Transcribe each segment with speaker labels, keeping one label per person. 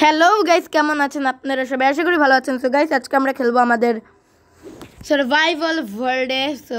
Speaker 1: Hello guys কেমন আছেন আপনারা? সবাই আশা করি ভালো আছেন। সো গাইস আজকে আমরা খেলব আমাদের সার্ভাইভাল ওয়ার্ল্ডে সো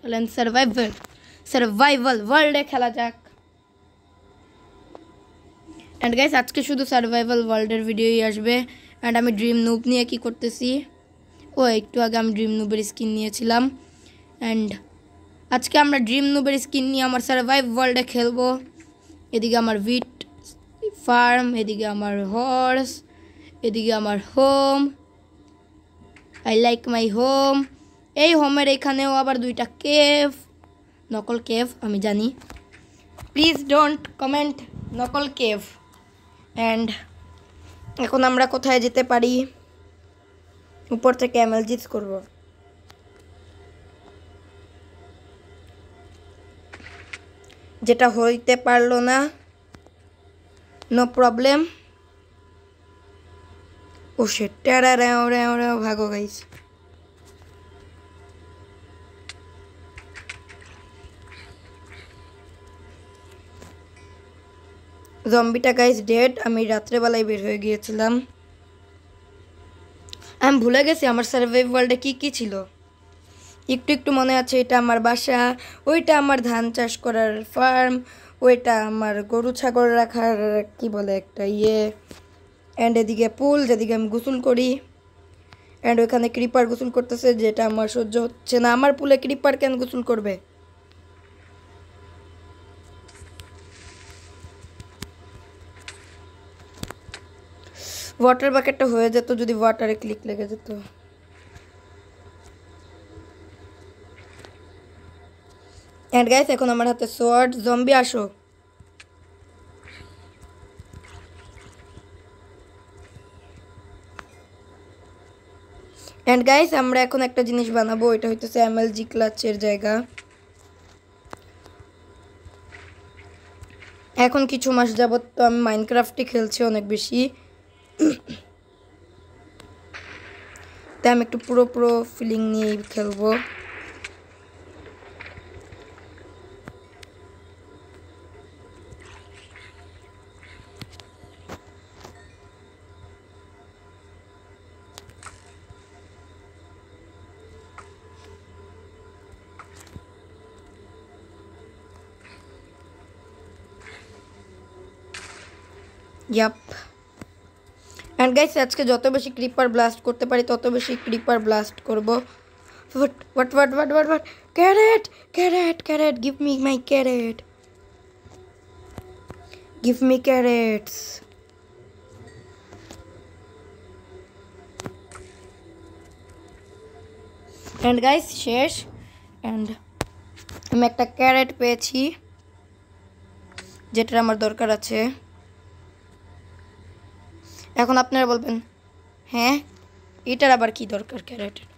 Speaker 1: চলেন সার্ভাইভাল সার্ভাইভাল ওয়ার্ল্ডে খেলা যাক। অ্যান্ড গাইস আজকে শুধু সার্ভাইভাল ওয়ার্ল্ডের ভিডিওই আসবে। অ্যান্ড আমি ড্রিম নুব নিয়ে কি করতেছি? ও, একটু আগে আমি ড্রিম নুবের স্কিন নিয়েছিলাম। অ্যান্ড আজকে আমরা ড্রিম নুবের স্কিন নিয়ে আমার সার্ভাইভ ওয়ার্ল্ডে খেলব। এদিকে আমার ভিট ফার্ম এদিকে আমার হর্স এদিকে আমার home I like my home এই হোমের এখানেও আবার দুইটা কেভ নকল কেভ আমি জানি। প্লিজ ডোন্ট কমেন্ট নকল কেভ অ্যান্ড এখন আমরা কোথায় যেতে পারি? উপর থেকে এমএলজিস করব। যেটা হইতে পারল না। নো প্রবলেম ও সে টেরা রেও রেও রেও ভাগো গাইস জম্বিটা গাইস ডেড আমি রাত্রেবেলায় বের হয়ে গিয়েছিলাম। আমি ভুলে গেছি আমার সার্ভাইভ ওয়ার্ল্ডে কী কী ছিল। একটু একটু মনে আছে, এটা আমার বাসা, ওইটা আমার ধান চাষ করার ফার্ম ওইটা আমার গরু ছাগল রাখার কি বলে একটা ইয়ে অ্যান্ড এদিকে পুল, যেদিকে আমি গোসল করি অ্যান্ড ওইখানে ক্রিপার গোসল করতেছে, যেটা আমার সহ্য হচ্ছে না। আমার পুলে ক্রিপার কেন গোসল করবে? ওয়াটার বাকেটটা হয়ে যেত যদি ওয়াটারে ক্লিক লেগে যেত। অ্যান্ড গাইস এখন আমার হাতে সোয়ার্ড জম্বি আসো। অ্যান্ড গাইস আমরা এখন একটা জিনিস বানাবো, এটা হইতেছে এমএলজি ক্লাচের জায়গা। এখন কিছু মাস যাবত তো আমি মাইনক্রাফটই খেলছি অনেক বেশি। তাই আমি একটু পুরো পুরো ফিলিং নিয়েই খেলব। ইয়াপ অ্যান্ড গাইস আজকে যত বেশি ক্রিপার ব্লাস্ট করতে পারি, তত বেশি ক্রিপার ব্লাস্ট করব। What what what what what what carrot carrot carrot give me my carrot give me carrots and guys শেষ। অ্যান্ড আমি একটা ক্যারেট পেয়েছি, যেটার আমার দরকার আছে। এখন আপনারা বলবেন হ্যাঁ এটার আবার কি দরকার ক্যারেটের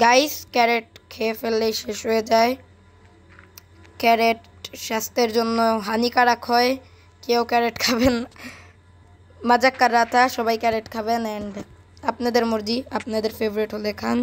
Speaker 1: গাইস ক্যারেট খেয়ে ফেললেই শেষ হয়ে যায়। ক্যারেট স্বাস্থ্যের জন্য হানিকারক হয়। কেউ ক্যারেট খাবেন মাজাক্কার রাতা, সবাই ক্যারেট খাবেন। অ্যান্ড আপনাদের মর্জি, আপনাদের ফেভারিট হলে খান।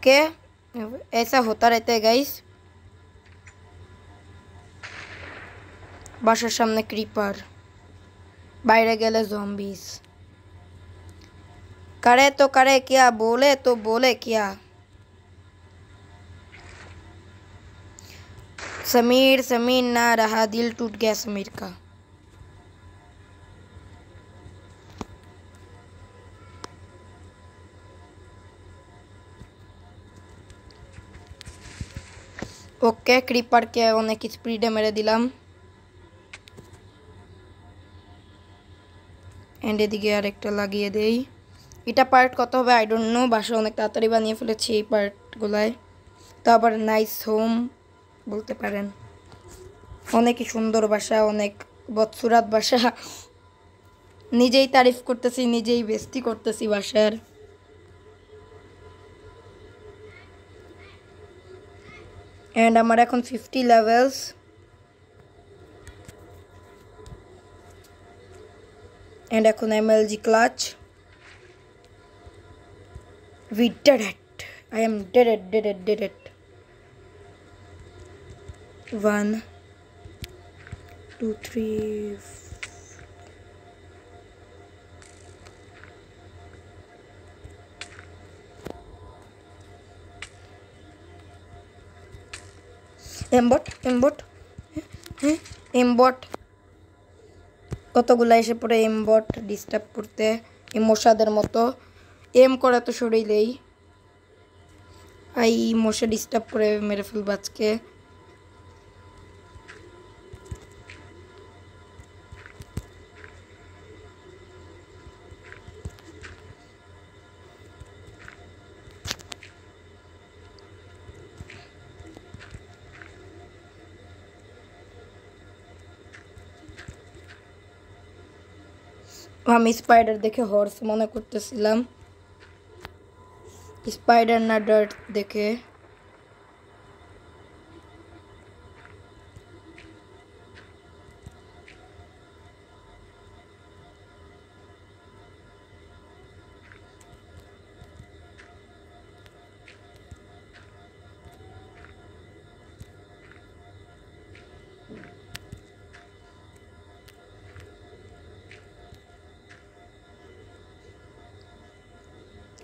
Speaker 1: ओके ऐसा होता रहता है गाइस বাসার সামনে ক্রিপার বাইরে গেলে জম্বিস करे तो करे क्या बोले तो बोले क्या समीर समीर ना रहा दिल टूट गया समीर का ওকে ক্রিপারকে অনেক স্পিডে মেরে দিলাম। অ্যান্ড এদিকে আরেকটা লাগিয়ে দেই। এটা পার্ট কত হবে? আই ডোন্ট নো বাসা অনেক তাড়াতাড়ি বানিয়ে ফেলেছি এই পার্টগুলায় তো আবার নাইস হোম বলতে পারেন। অনেকই সুন্দর বাসা, অনেক বৎসুরাত বাসা। নিজেই তারিফ করতেছি, নিজেই বেস্তি করতেছি বাসার। and I'm at 50 levels. And I'm MLG clutch. We did it. I am did it did it did it. One, two, three. এমবট এমবট হ্যাঁ এমবট। কতগুলো এসে পড়ে এমবট ডিস্টার্ব করতে মশাদের মতো। এম করা তো শরীরেই আই মশা ডিস্টার্ব করে মেরে ফেলব আজকে। আমি স্পাইডার দেখে হর্স মনে করতেছিলাম। স্পাইডার না ডার্ট দেখে।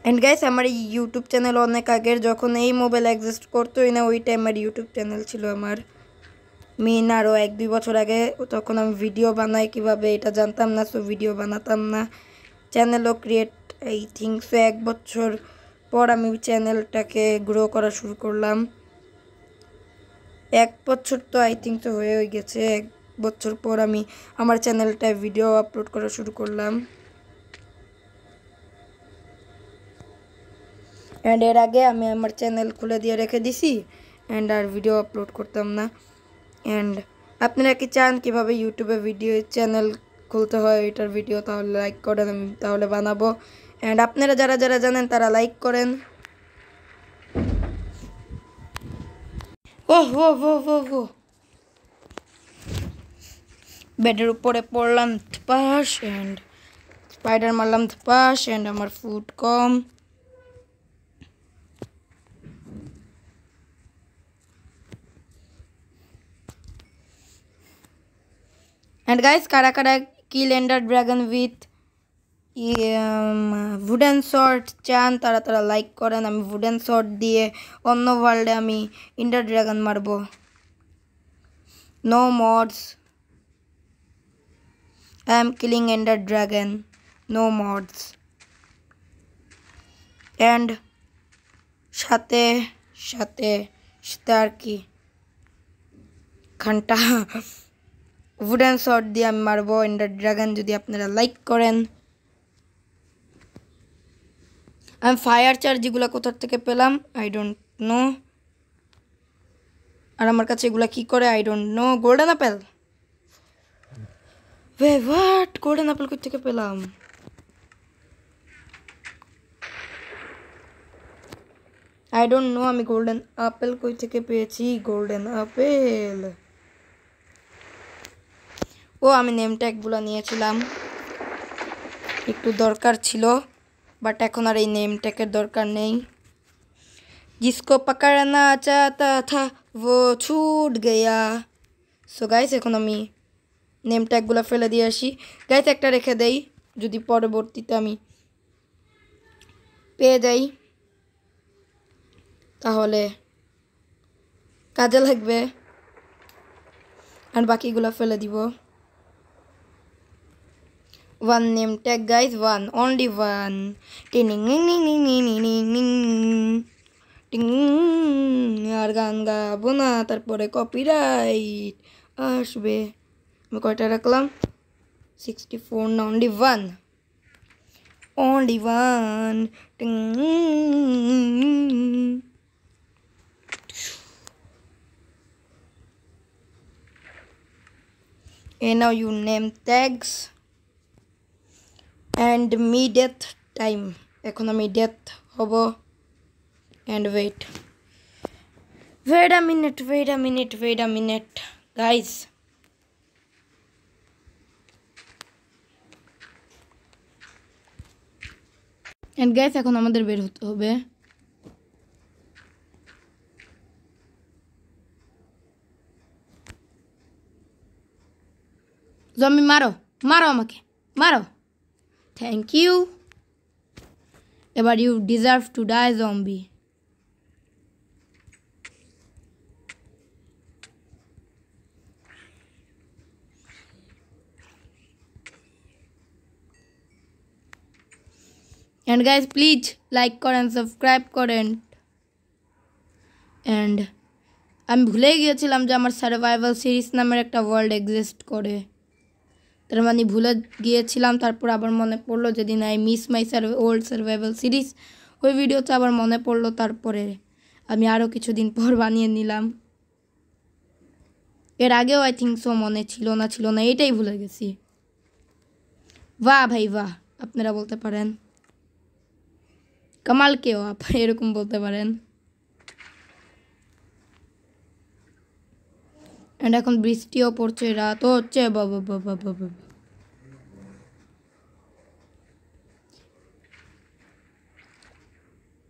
Speaker 1: অ্যান্ড গাইস আমার এই ইউটিউব চ্যানেল অনেক আগের, যখন এই মোবাইল এক্সিস্ট করতোই না, ওই টাইম আমার ইউটিউব চ্যানেল ছিল আমার। মেন আরও এক, দুই বছর আগে, তখন আমি ভিডিও বানাই কীভাবে, এটা জানতাম না সো ভিডিও বানাতাম না। চ্যানেলও ক্রিয়েট এই থিংস এক বছর পর আমি চ্যানেলটাকে গ্রো করা শুরু করলাম। এক বছর তো আই থিঙ্ক তো হয়ে গেছে, এক বছর পর আমি আমার চ্যানেলটায় ভিডিও আপলোড করা শুরু করলাম। অ্যান্ড এর আগে আমি আমার চ্যানেল খুলে দিয়ে রেখে দিছি অ্যান্ড আর ভিডিও আপলোড করতাম না। অ্যান্ড আপনারা কি চান কীভাবে ইউটিউবে ভিডিও চ্যানেল খুলতে হয়, এটার ভিডিও তাহলে লাইক করেন, আমি তাহলে বানাবো। অ্যান্ড আপনারা যারা যারা জানেন তারা লাইক করেন। ও হো হো হো হো বেডের উপরে পড়লাম পাশ অ্যান্ড স্পাইডার মারলাম পাশ অ্যান্ড আমার ফুড কম। And guys কারা কারা kill ender dragon with wooden sword চান তারা তারা লাইক করেন আমি উডেন শর্ট দিয়ে অন্য ওয়ার্ল্ডে আমি ইন্ডার ড্রাগন মারবো no mods I am killing ender dragon no mods and সাথে সাথে সাথে আর কি। ঘণ্টা। উডেন শট দিয়ে আমি মারবো এন্ডার ড্রাগন যদি আপনারা লাইক করেন। আমি ফায়ার চার্জ এগুলো কোথার থেকে পেলাম? আই ডোন্ট নো আর আমার কাছে এগুলো কী করে? I don't know golden apple we what golden apple কোথা থেকে পেলাম? আই ডোন্ট নো আমি গোল্ডেন আপেল কই থেকে পেয়েছি? গোল্ডেন আপেল ও, আমি নেম ট্যাগুলো নিয়েছিলাম। একটু দরকার ছিল বাট এখন আর এই নেম ট্যাগের দরকার নেই। জিসকো পাকারানা চাতা থা ও ছুট গেয়া সো গাইস এখন আমি নেম ট্যাগুলো ফেলে দিয়ে আসি। গাইস একটা রেখে দেই, যদি পরবর্তীতে আমি পেয়ে যাই, তাহলে কাজে লাগবে। আর বাকিগুলো ফেলে দিব। One name tag guys, one. Only one. Ding ding ding ding ding ding ding ding. Ding. আর গান গাবো না তারপরে কপিরাইট আসবে আমি কয়টা রাখলাম সিক্সটি ফোর না only one And now you name tags. And me death time এখন আমি ডেথ হব and wait wait a minute wait a minute wait a minute guys and guys এখন আমাদের বের হতে হবে জম্বি মারো মারো আমাকে মারো থ্যাংক ইউ এবার you deserve to die zombie and guys please like করেন সাবস্ক্রাইব করেন অ্যান্ড আমি ভুলেই গিয়েছিলাম যে আমার সার্ভাইভাল সিরিজ নামের একটা ওয়ার্ল্ড এক্সিস্ট করে। তার মানে ভুলে গিয়েছিলাম, তারপর আবার মনে পড়ল যেদিন I miss my survey old survival series, ওই ভিডিওতে আবার মনে পড়ল তারপরে আমি আরও কিছুদিন পর বানিয়ে নিলাম। এর আগেও আই থিঙ্ক সো মনে ছিল না ছিল না, এটাই ভুলে গেছি। বাহ ভাই, বাহ, আপনারা বলতে পারেন। কামাল কেও আপ, এরকম বলতে পারেন। অ্যান্ড এখন বৃষ্টিও পড়ছে, রাতও হচ্ছে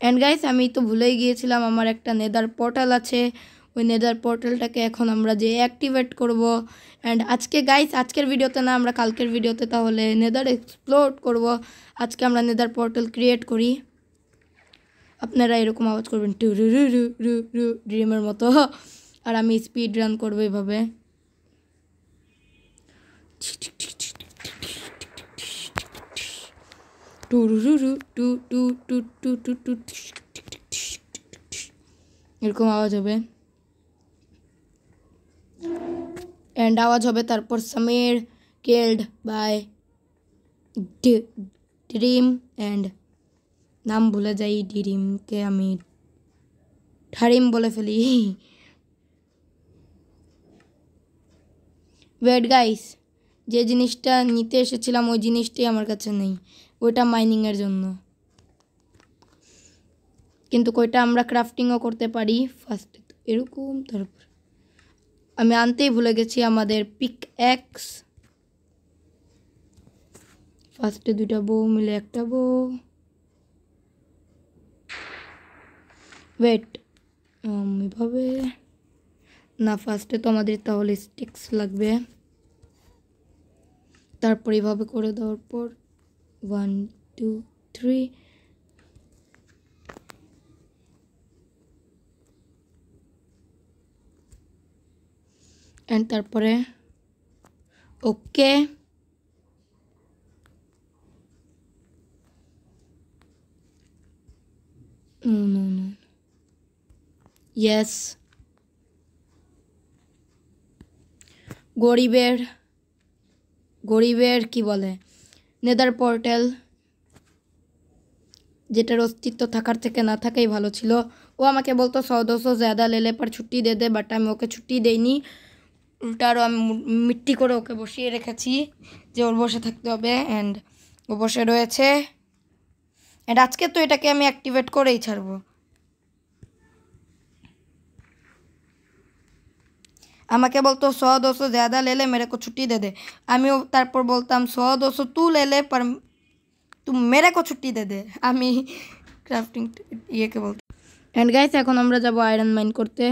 Speaker 1: অ্যান্ড গাইস আমি তো ভুলেই গিয়েছিলাম, আমার একটা নেদার পোর্টাল আছে। ওই নেদার পোর্টালটাকে এখন আমরা যে অ্যাক্টিভেট করব। অ্যান্ড আজকে গাইস আজকের ভিডিওতে না, আমরা কালকের ভিডিওতে তাহলে নেদার এক্সপ্লোর করব। আজকে আমরা নেদার পোর্টাল ক্রিয়েট করি। আপনারা এরকম আওয়াজ করবেন, টু, রু রু রু রু রু ড্রিমের মতো। আর আমি স্পিড রান করব এভাবে এরকম আওয়াজ হবে অ্যান্ড আওয়াজ হবে তারপর Samir killed by dream and নাম ভুলে যাই ডিরিমকে আমি ঠারিম বলে ফেলি ওয়েট গাইস যে জিনিসটা নিতে এসেছিলাম, ওই জিনিসটাই আমার কাছে নেই। ওইটা মাইনিংয়ের জন্য। কিন্তু ওইটা আমরা ক্রাফটিংও করতে পারি? ফার্স্টে তো এরকম, তারপর। আমি আনতেই ভুলে গেছি আমাদের পিক এক্স ফার্স্টে দুইটা বউ মিলে একটা বউ। ওয়েট এভাবে না ফার্স্টে তো আমাদের তাহলে স্টিক্স লাগবে তারপর এভাবে করে দেওয়ার পর ওয়ান টু থ্রি অ্যান্ড তারপরে ওকে No, no, no. Yes. গরিবের গরিবের কি বলে, নেদার পোর্টাল, যেটার অস্তিত্ব থাকার থেকে না থাকাই ভালো ছিল। ও আমাকে বলতো সৌ দশো জ্যাদা লেলে পর ছুটি দে দে, বাট আমি ওকে ছুটি দেইনি। উল্টারও আমি মিট্টি করে ওকে বসিয়ে রেখেছি যে ওর বসে থাকতে হবে অ্যান্ড ও বসে রয়েছে। অ্যান্ড আজকে তো এটাকে আমি অ্যাক্টিভেট করেই ছাড়বো। আমাকে বলতো सौ दो सौ ज़्यादा ले ले मेरे को छुट्टी दे दे আমিও তারপর বলতাম सौ दो सौ तू ले ले पर तू मेरे को छुट्टी दे दे আমি ক্রাফটিং ইয়েকে বলতাম অ্যান্ড গাইস এখন আমরা যাব আয়রন মাইন করতে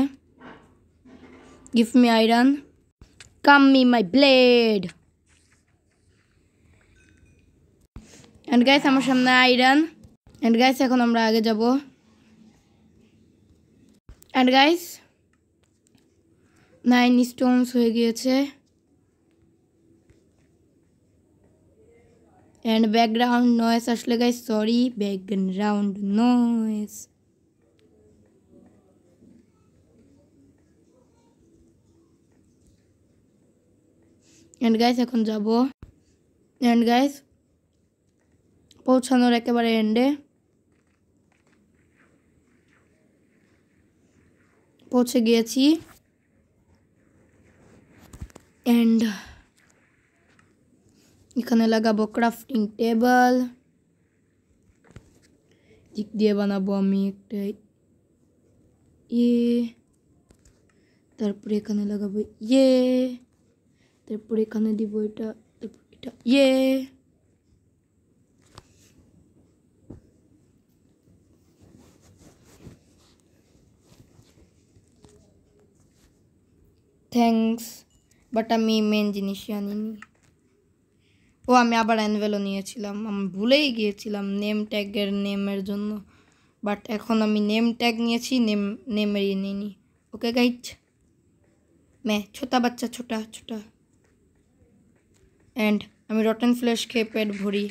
Speaker 1: give me iron come me my blade and guys আমার সামনে আয়রন অ্যান্ড গাইস এখন আমরা আগে যাব অ্যান্ড গাইস নাইন স্টোনস হয়ে গিয়েছে। অ্যান্ড ব্যাকগ্রাউন্ড নয়েস আসলে guys sorry background noise and guys এখন যাব। অ্যান্ড গাইস পৌঁছানোর একেবারে এন্ডে পৌঁছে গিয়েছি। অ্যান্ড এখানে লাগাবো ক্রাফটিং টেবল দিক দিয়ে বানাবো আমি একটা ইয়ে তারপরে এখানে লাগাবো ইয়ে তারপরে এখানে দিব এটা তারপর এটা ইয়ে থ্যাঙ্কস বাট আমি মেন জিনিসই আনিনি। ও, আমি আবার অ্যানভেলও নিয়েছিলাম। আমি ভুলেই গিয়েছিলাম নেম ট্যাগের নেমের জন্য। বাট এখন আমি নেম ট্যাগ নিয়েছি নেম নেমেরই নিইনি। ওকে গাইড मैं ছোটা বাচ্চা, ছোটা ছোটা। অ্যান্ড আমি রটন ফ্লেশ খেয়ে পেট ভরি।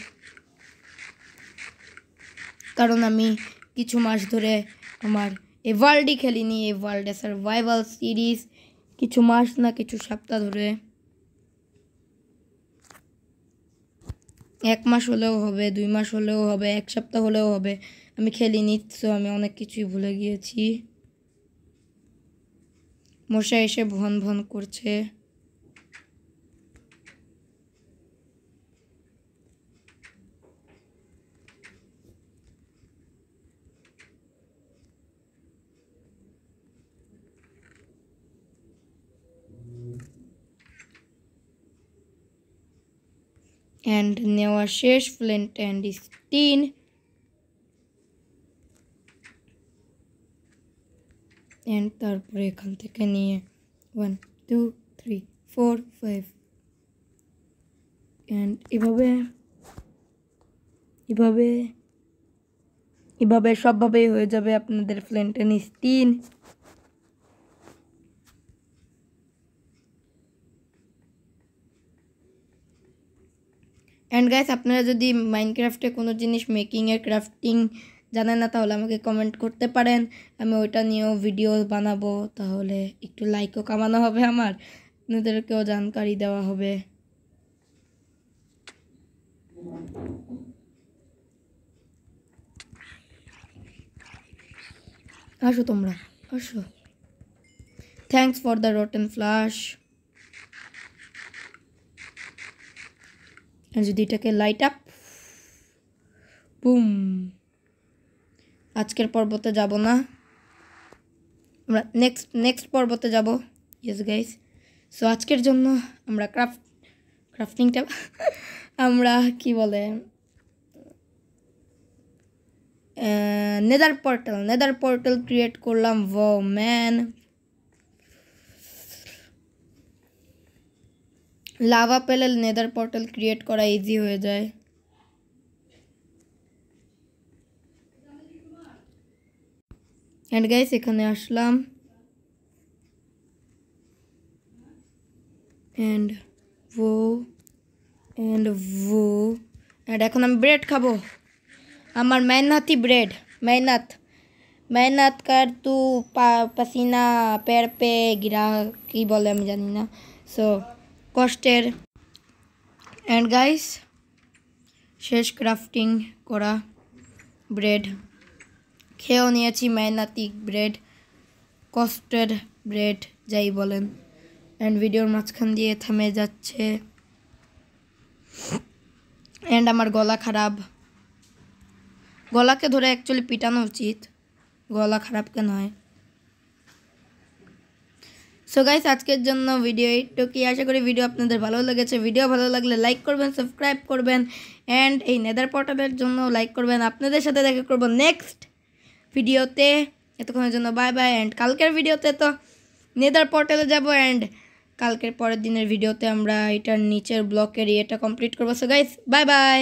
Speaker 1: কারণ আমি কিছু মাস ধরে আমার এ ওয়ার্ল্ডই খেলিনি ওয়ার্ল্ডে সার্ভাইভাল সিরিজ কিছু মাস না কিছু সপ্তাহ ধরে। এক মাস হলেও হবে, দুই মাস হলেও হবে, এক সপ্তাহ হলেও হবে। আমি খেলি নিচ্ছ আমি অনেক কিছুই ভুলে গিয়েছি। মশা এসে ভন ভন করছে। অ্যান্ড নেওয়া শেষ ফ্লেন্ট অ্যান্ড স্টিন অ্যান্ড তারপরে এখান থেকে নিয়ে one two three four five and এভাবে এভাবে এভাবে সবভাবেই হয়ে যাবে আপনাদের ফ্লেন্টেন স্টিন অ্যান্ড গাইস আপনারা যদি মাইনক্রাফটে কোনো জিনিস মেকিংয়ের ক্রাফটিং জানেন না, তাহলে আমাকে কমেন্ট করতে পারেন। আমি ওইটা নিয়েও ভিডিও বানাবো, তাহলে একটু লাইকও কামানো হবে আমার। আপনাদেরকেও জানকারি দেওয়া হবে। আসো তোমরা, আসো। Thanks for the rotten flesh যদি এটাকে লাইট আপ বুম আজকের পর্বতে যাব না। আমরা নেক্সট নেক্সট পর্বতে যাব। ইয়েস গাইস সো আজকের জন্য আমরা ক্রাফট ক্রাফটিংটা আমরা কি বলে nether portal nether portal create করলাম। ভ ম্যান লাভা পেলে নেদার পোর্টাল ক্রিয়েট করা ইজি হয়ে যায়। অ্যান্ড গাইস এখানে আসলাম। অ্যান্ড ভো অ্যান্ড ভো অ্যান্ড এখন আমি ব্রেড খাব। আমার মেহনতি ব্রেড মেহনত মেহনত কর তু পসিনা পের পে গিরা, কি বলে আমি জানি না। সো কষ্টের। অ্যান্ড গাইস শেষ ক্রাফটিং করা ব্রেড খেয়েও নিয়েছি মেহনাতি ব্রেড কষ্টের ব্রেড যাই বলেন। অ্যান্ড ভিডিওর মাঝখান দিয়ে থেমে যাচ্ছে। অ্যান্ড আমার গলা খারাপ। গলাকে ধরে অ্যাকচুয়ালি পিটানো উচিত। গলা খারাপ কেন হয় সো গাইস আজকের জন্য ভিডিও এইটুকুই। আশা করি ভিডিও আপনাদের ভালো লেগেছে। ভিডিও ভালো লাগলে লাইক করবেন সাবস্ক্রাইব করবেন অ্যান্ড এই নেদার পটালের জন্য লাইক করবেন। আপনাদের সাথে দেখা করব নেক্সট ভিডিওতে এতক্ষণের জন্য বাই বাই অ্যান্ড কালকের ভিডিওতে তো নেদার পোর্টালে যাব অ্যান্ড কালকের পরের দিনের ভিডিওতে আমরা এটার নিচের ব্লকের ইয়েটা কমপ্লিট করব। So guys bye bye